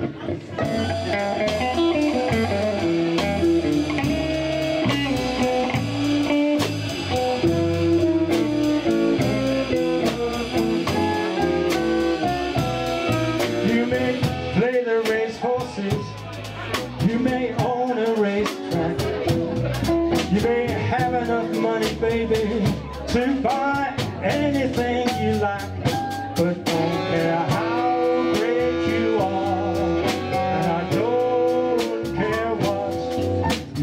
You may play the race horses, you may own a racetrack. You may have enough money, baby To buy anything you like. But don't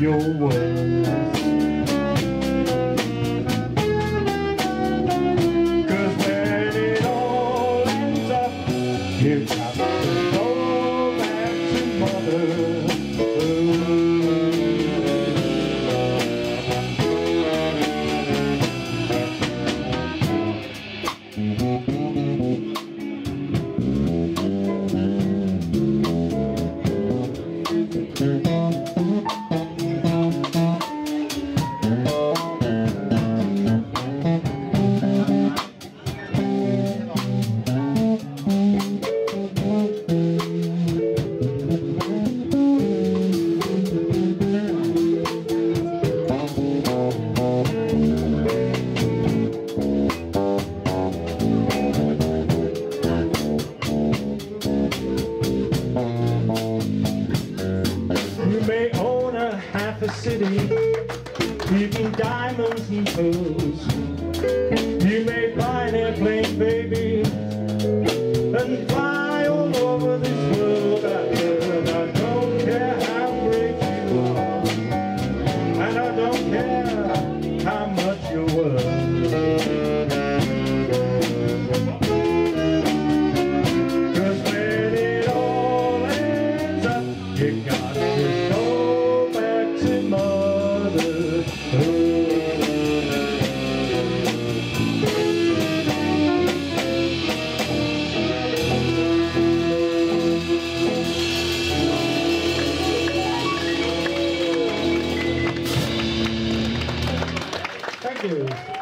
your words. may own a half a city, leaving diamonds and pearls. Thank you.